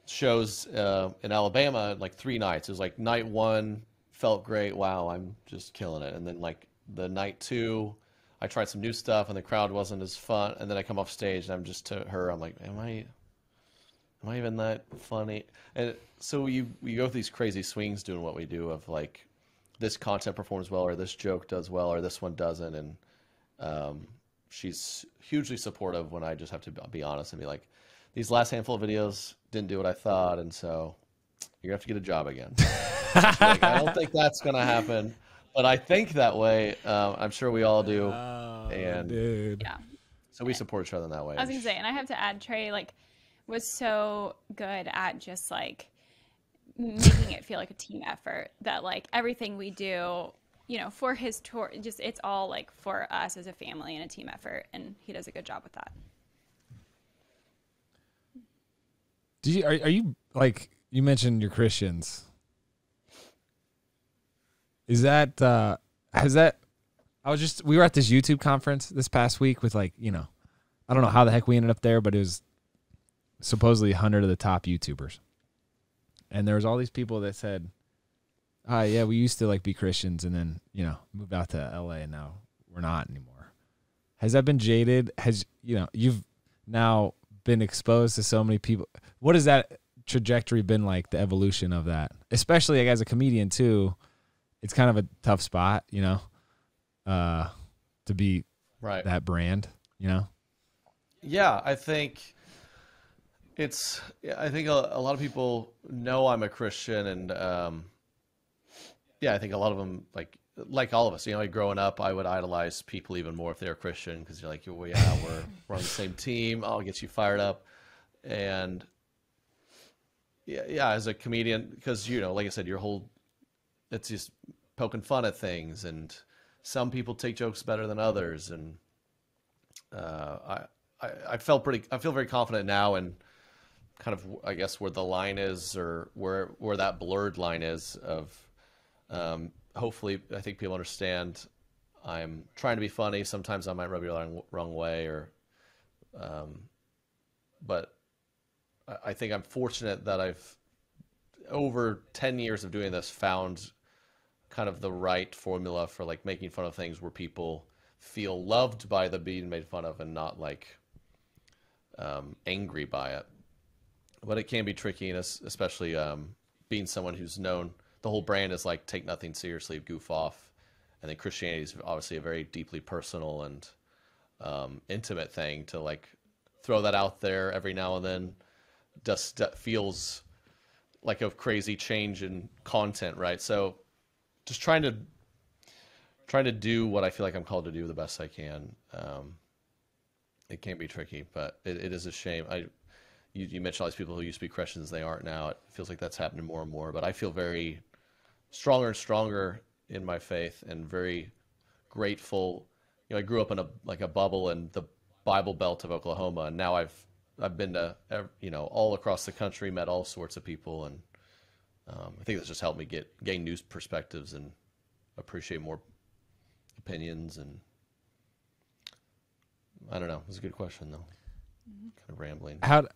shows uh, in Alabama like three nights. It was like night one felt great. Wow, I'm just killing it, and then like the night two, I tried some new stuff and the crowd wasn't as fun. And then I come off stage and I'm just to her, I'm like, am I, am I even that funny? And so you we go through these crazy swings doing what we do of like, this content performs well or this joke does well or this one doesn't, and um, she's hugely supportive when I just have to be honest and be like, these last handful of videos didn't do what I thought, and so you're gonna have to get a job again. like, I don't think that's gonna happen, but I think that way. Um, I'm sure we all do, Oh, and dude. Yeah. so we support each other in that way. I was gonna say, and I have to add, Trey like was so good at just like making it feel like a team effort. That like everything we do, you know, for his tour, just it's all like for us as a family and a team effort, and he does a good job with that. Do you are, are you like you mentioned you're Christians? Is that uh has that I was just we were at this YouTube conference this past week with like, you know, I don't know how the heck we ended up there, but it was supposedly 100 of the top YouTubers. And there was all these people that said, "Ah, yeah, we used to like be Christians and then, you know, moved out to LA and now we're not anymore." Has that been jaded? Has you know, you've now been exposed to so many people. What has that trajectory been like? The evolution of that, especially like, as a comedian too. It's kind of a tough spot, you know, uh, to be right. that brand, you know. Yeah, I think it's. I think a, a lot of people know I'm a Christian, and um, yeah, I think a lot of them like like all of us. You know, growing up, I would idolize people even more if they were Christian because you're like, well, yeah, we're we're on the same team. I'll get you fired up, and yeah, yeah, as a comedian, because you know, like I said, your whole it's just poking fun at things, and some people take jokes better than others, and uh, I, I I felt pretty. I feel very confident now, and kind of I guess where the line is, or where where that blurred line is of. Um, hopefully, I think people understand. I'm trying to be funny. Sometimes I might rub you the wrong, wrong way, or, um, but I, I think I'm fortunate that I've over 10 years of doing this found kind of the right formula for like making fun of things where people feel loved by the being made fun of and not like um, angry by it. But it can be tricky, and especially um, being someone who's known the whole brand is like take nothing seriously, goof off, and then Christianity is obviously a very deeply personal and um, intimate thing to like throw that out there every now and then. Just feels like a crazy change in content, right? So just trying to trying to do what I feel like I'm called to do the best I can. Um, it can be tricky, but it, it is a shame. I you, you mentioned all these people who used to be Christians, they aren't now. It feels like that's happening more and more. But I feel very stronger and stronger in my faith, and very grateful. You know, I grew up in a like a bubble in the Bible Belt of Oklahoma, and now I've I've been to you know all across the country, met all sorts of people, and um, I think that's just helped me get gain new perspectives and appreciate more opinions. And I don't know. It's a good question though. Kind of rambling. How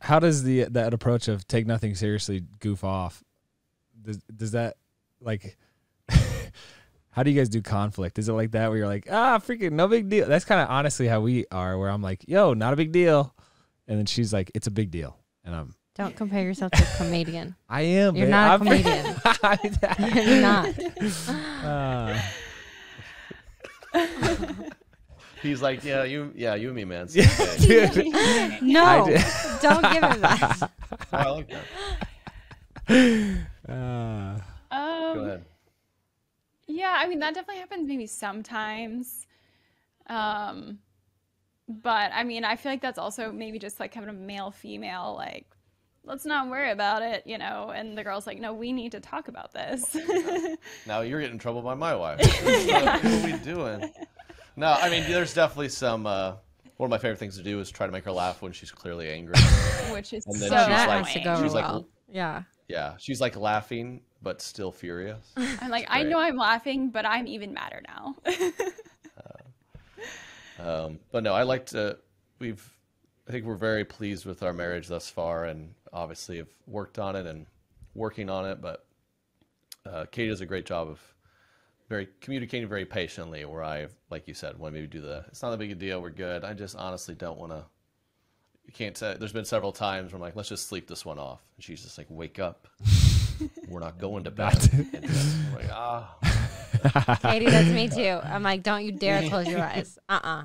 how does the that approach of take nothing seriously goof off? Does does that like how do you guys do conflict? Is it like that where you're like, ah, freaking no big deal? That's kind of honestly how we are, where I'm like, yo, not a big deal. And then she's like, it's a big deal. And I'm Don't compare yourself to a comedian. I am. You're man. not a I'm- comedian. You're not. Uh, He's like, yeah, you, yeah, you and me, man. Same thing. dude, No, did- don't give him that. Oh, I like that. uh, Um, Go ahead. Yeah, I mean that definitely happens maybe sometimes. Um but I mean, I feel like that's also maybe just like having a male female like let's not worry about it, you know, and the girl's like, "No, we need to talk about this." Now you're getting in trouble by my wife. what are we doing? No, I mean, there's definitely some. Uh, one of my favorite things to do is try to make her laugh when she's clearly angry. Which is And so then So she's that like- has to go she's like- well. yeah. Yeah, she's like laughing but still furious. I'm like, I know I'm laughing, but I'm even madder now. Um, but no, I like to. We've, I think we're very pleased with our marriage thus far, and obviously have worked on it and working on it. But uh, Katie does a great job of very communicating very patiently. Where I, like you said, want maybe do the. It's not a big a deal. We're good. I just honestly don't want to. You can't say. There's been several times where I'm like, let's just sleep this one off, and she's just like, wake up. We're not going to bed. And I'm like, ah. Katie, that's me too. I'm like, don't you dare close your eyes. Uh uh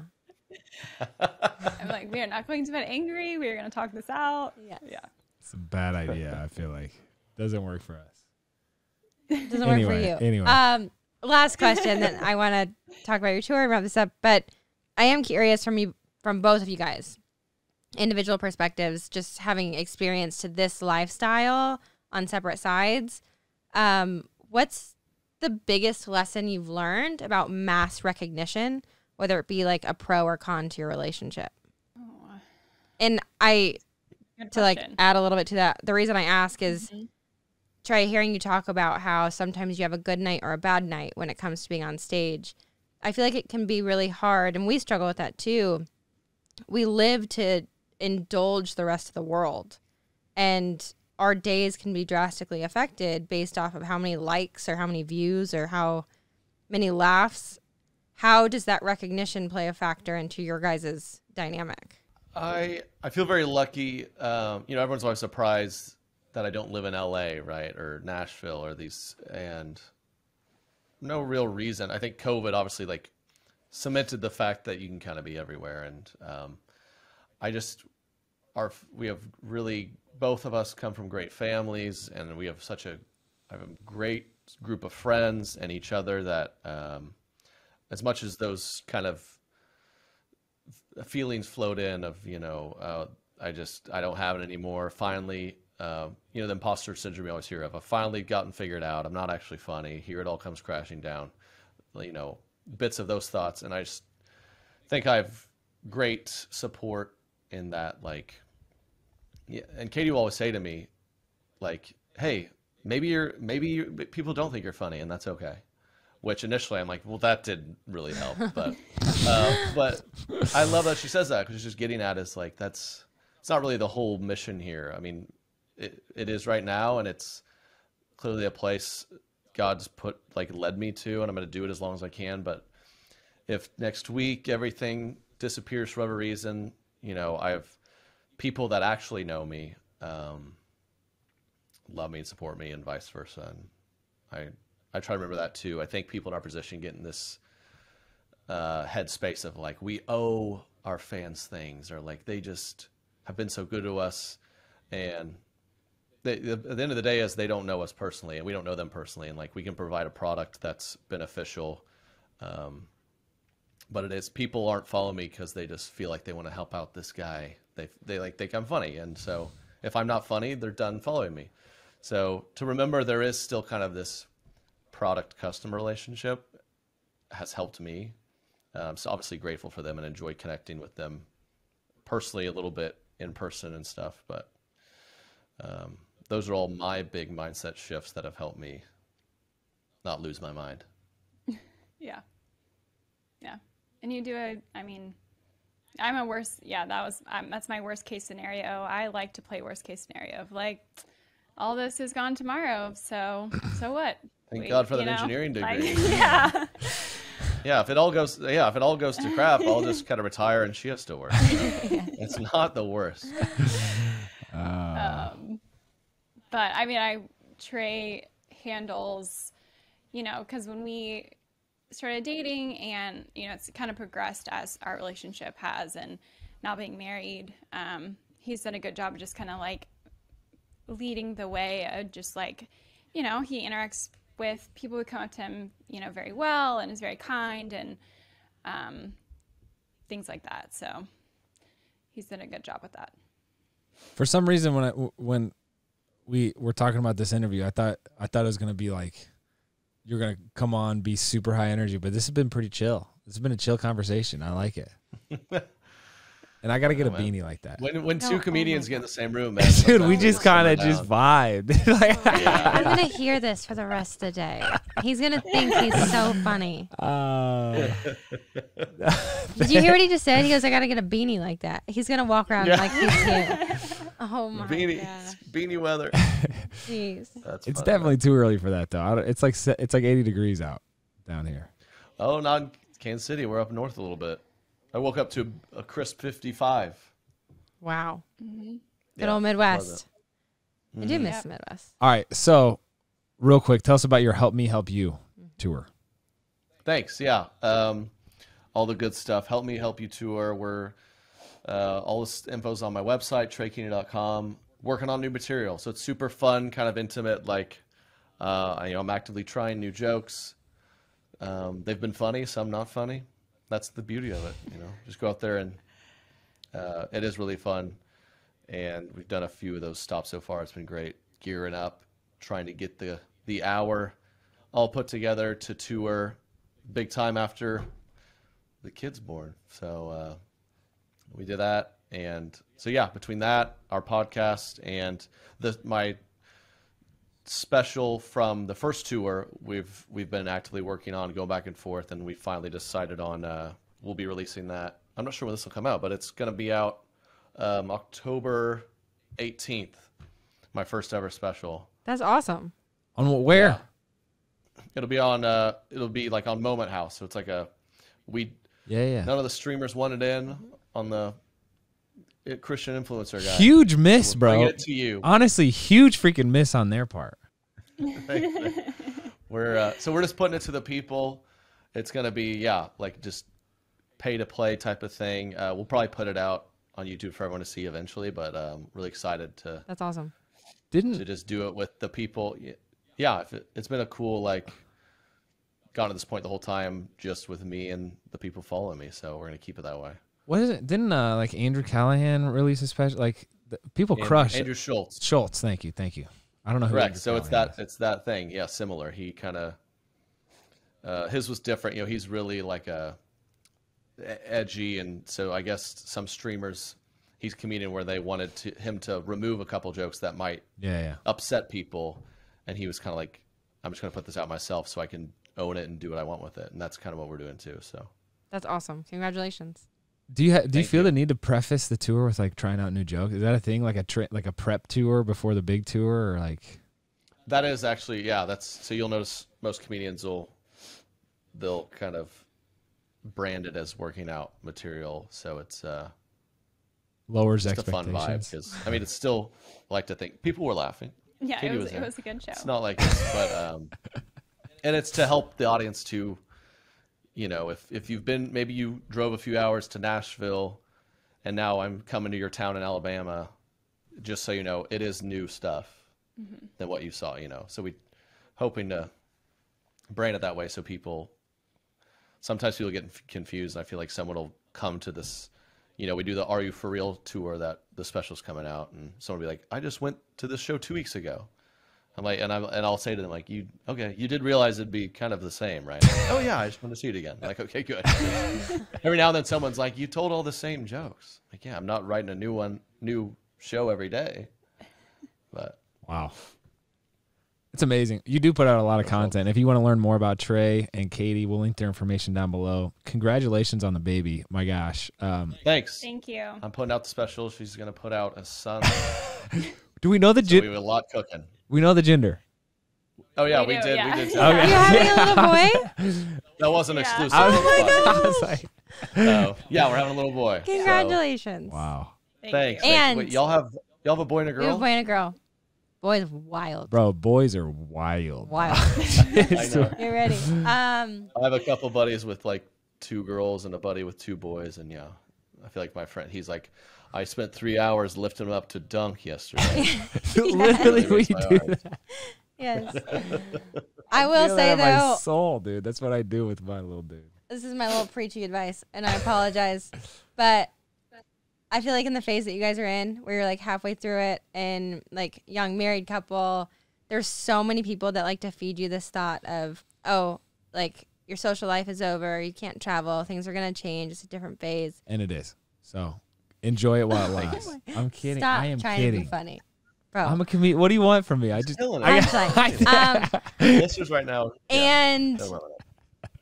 I'm like, we are not going to bed angry. We are going to talk this out. Yes. Yeah. It's a bad idea. I feel like doesn't work for us. Doesn't work for you. anyway. Um, last question. then I want to talk about your tour and wrap this up. But I am curious from you, from both of you guys, individual perspectives, just having experience to this lifestyle on separate sides. Um, what's the biggest lesson you've learned about mass recognition, whether it be like a pro or con to your relationship? Oh, And I good to like add a little bit to that. The reason i ask is Mhm. Trey hearing you talk about how sometimes you have a good night or a bad night when it comes to being on stage. I feel like it can be really hard and we struggle with that too. We live to indulge the rest of the world and our days can be drastically affected based off of how many likes or how many views or how many laughs. How does that recognition play a factor into your guys' dynamic I I feel very lucky. Um, you know, everyone's always surprised that I don't live in LA, right, or Nashville, or these, and no real reason. I think COVID obviously like cemented the fact that you can kind of be everywhere, and um, I just our we have really both of us come from great families, and we have such a I have a great group of friends and each other that um, as much as those kind of feelings float in of you know uh, I just I don't have it anymore. Finally, uh, you know the imposter syndrome you always hear of. I've finally gotten figured out. I'm not actually funny. Here it all comes crashing down. You know bits of those thoughts, and I just think I have great support in that. Like, yeah, and Katie will always say to me, like, "Hey, maybe you're maybe you people don't think you're funny, and that's okay." Which initially I'm like, well, that didn't really help, but uh, but I love that she says that because she's getting at is like that's it's not really the whole mission here. I mean, it, it is right now, and it's clearly a place God's put like led me to, and I'm going to do it as long as I can. But if next week everything disappears for whatever reason, you know, I have people that actually know me, um, love me and support me, and vice versa. And I I try to remember that too. I think people in our position get in this uh, headspace of like we owe our fans things, or like they just have been so good to us, and they, at the end of the day, is they don't know us personally, and we don't know them personally, and like we can provide a product that's beneficial. Um, but it is people aren't following me because they just feel like they want to help out this guy. They they like think I'm funny, and so if I'm not funny, they're done following me. So to remember, there is still kind of this product customer relationship has helped me. Um, so obviously grateful for them and enjoy connecting with them personally a little bit in person and stuff. But um, those are all my big mindset shifts that have helped me not lose my mind. Yeah. Yeah. And you do a, I mean, I'm a worst, yeah, that was, um, that's my worst case scenario. I like to play worst case scenario of like, all this is gone tomorrow. So, so what? Thank We- God for that know, engineering like, degree. yeah. Yeah, if it all goes, yeah, if it all goes to crap, I'll just kind of retire and she has to work. So it's not the worst. Uh, Um, but I mean, I Trey handles, you know, because when we started dating and you know it's kind of progressed as our relationship has, and now being married, um, he's done a good job of just kind of like leading the way. Uh, just like, you know, he interacts with people who come up to him, you know, very well and is very kind and um, things like that. So he's done a good job with that. for some reason, when I, when we were talking about this interview, I thought I thought it was gonna be like you're gonna come on, be super high energy, but this has been pretty chill. This has been a chill conversation. I like it. And I got to get a Oh, man. beanie like that. When when No, two oh my comedians get in the same room, man, Dude, we just kind of just down. vibed. like, I'm gonna hear this for the rest of the day. He's gonna think he's so funny. uh, Did you hear what he just said? He goes, "I gotta get a beanie like that." He's gonna walk around Yeah. like he's cute. Oh my beanie gosh, beanie weather. jeez. That's it's funny. definitely too early for that though. It's like it's like 80 degrees out. down here? Oh, not in Kansas City. We're up north a little bit. I woke up to a crisp 55. Wow. Good Yeah, old love Midwest. I do Mhm. miss Yep. the Midwest. All right, so real quick, tell us about your "Help Me Help You" tour. Thanks. Yeah. Um, all the good stuff. Help me help you tour. We're uh, all this info's on my website, treykennedy.com. Working on new material, so it's super fun, kind of intimate. Like, uh, you know, I'm actively trying new jokes. Um, they've been funny, some not funny. That's the beauty of it. You know, just go out there and uh, it is really fun. And we've done a few of those stops so far. It's been great. Gearing up, trying to get the the hour all put together to tour big time after the kid's born. So uh, we did that, and so yeah, between that, our podcast, and the my special from the first tour, we've we've been actively working on, going back and forth, and we finally decided on uh, we'll be releasing that. I'm not sure when this will come out, but it's going to be out um, October 18th. My first ever special. That's awesome. On wh- where? It'll be on. Uh, it'll be like on Moment House. So it's like a we. Yeah, yeah. None of the streamers wanted in on the it, Christian influencer guy. Huge miss, We're bro. bringing it to you. Honestly, huge freaking miss on their part. We're uh, so we're just putting it to the people. It's gonna be yeah, like just pay to play type of thing. Uh, we'll probably put it out on YouTube for everyone to see eventually, but um, really excited to That's awesome. to Didn't to just do it with the people. Yeah, it, it's been a cool like gotten to this point the whole time just with me and the people following me. So we're gonna keep it that way. What is it? Didn't uh, like Andrew Callaghan release a special? Like the, people And crush Andrew Schulz. Schulz. Thank you, thank you. I don't know who. Correct. Andrew So it's Callaghan that is. it's that thing. Yeah, similar. He kind of uh, his was different. You know, he's really like a edgy, and so I guess some streamers he's a comedian where they wanted to, him to remove a couple jokes that might Yeah, yeah. upset people, and he was kind of like, I'm just going to put this out myself so I can own it and do what I want with it, and that's kind of what we're doing too. So That's awesome. Congratulations. Do you ha- do you feel you. the need to preface the tour with like trying out new jokes? Is that a thing? Like a tri- like a prep tour before the big tour, or like? that is actually yeah. That's so you'll notice most comedians will they'll kind of brand it as working out material, so it's uh lowers just a fun vibe because I mean it's still I like to think people were laughing. Yeah, Katie it was, was it was a good show. It's not like this, but um, and it's to help the audience to, you know, if if you've been maybe you drove a few hours to Nashville, and now I'm coming to your town in Alabama, just so you know, it is new stuff mm-hmm. than what you saw, you know. So we hoping to brand it that way so people. Sometimes people get confused. I feel like someone will come to this, you know, we do the Are You For Real tour that the special's coming out, and someone will be like, I just went to this show two weeks ago. I'm like, and I'm and I'll say to them like, you okay? You did realize it'd be kind of the same, right? oh yeah, I just want to see it again. I'm like, okay, good. every now and then, someone's like, you told all the same jokes. Like, yeah, I'm not writing a new one, new show every day, but Wow. It's amazing. You do put out a lot of content. If you want to learn more about Trey and Katie, we'll link their information down below. Congratulations on the baby. My gosh. Um, thanks. Thank you. I'm putting out the special. She's gonna put out a son. do we know the so gen- we have a lot cooking. We know the gender? Oh yeah, We we, do, did. yeah. We did. Yeah. Okay. You having a little boy? That wasn't Yeah. exclusive. I was, but, I was like, uh, yeah, we're having a little boy. so- Congratulations. wow, Thank thanks. you. And- Wait, y'all have y'all have a boy and a We have a girl. boy and a girl. Boy's are wild. bro, boys are wild. Wild. I know. Get ready. Um, I have a couple buddies with like two girls and a buddy with two boys, and yeah, I feel like my friend. He's like, I spent three hours lifting him up to dunk yesterday. Literally, Really we do heart. that. yes. I will Feel say that in my though, soul, dude. That's what I do with my little dude. this is my little preachy advice, and I apologize, but I feel like in the phase that you guys are in, where you're like halfway through it, and like young married couple, there's so many people that like to feed you this thought of, oh, like your social life is over, you can't travel, things are gonna change, it's a different phase. And it is. So enjoy it while it lasts. I'm kidding. Stop I am trying to kidding. be funny, bro. I'm a comedian. What do you want from me? I just Killing it. I um, Listeners right now. and don't worry about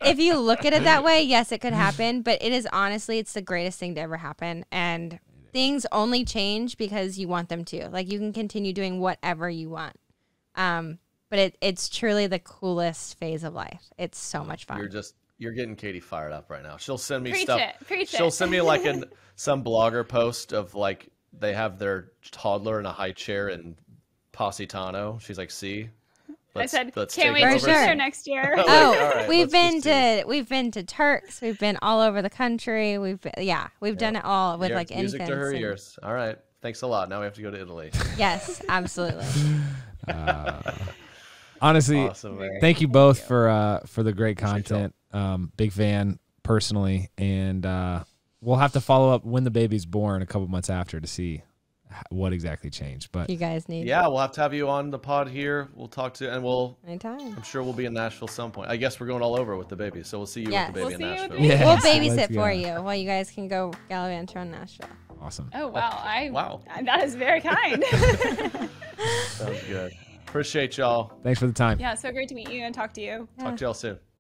it. if you look at it that way, yes, it could happen, but it is honestly, it's the greatest thing to ever happen. And things only change because you want them to. Like you can continue doing whatever you want. Um, but it, it's truly the coolest phase of life. It's so much fun. You're just you're getting Katie fired up right now. She'll send me Preach stuff. it, preach She'll it. send me like an some blogger post of like they have their toddler in a high chair in Positano. She's like, "See, I said, let's can't take wait to over." Sure. next year. Oh, Oh, all right, we've been just do- to we've been to Turks. We've been all over the country. We've been, yeah, we've done it all with Ear- like music infants. to her and- ears. All right, thanks a lot. Now we have to go to Italy. Yes, absolutely. Honestly, awesome, thank you both for uh for the great content. Um, big fan personally, and uh, we'll have to follow up when the baby's born a couple months after to see what exactly changed. But you guys need Yeah, we'll have to have you on the pod here. We'll talk to, and we'll. anytime. I'm sure we'll be in Nashville some point. I guess we're going all over with the baby, so we'll see you Yes. with the baby We'll in see you with Nashville. the baby. We'll babysit for you while you guys can go gallivant around Nashville. awesome. Oh wow! I Wow. That is very kind. Sounds good. Appreciate y'all. Thanks for the time. yeah, so great to meet you and talk to you. Talk to y'all soon.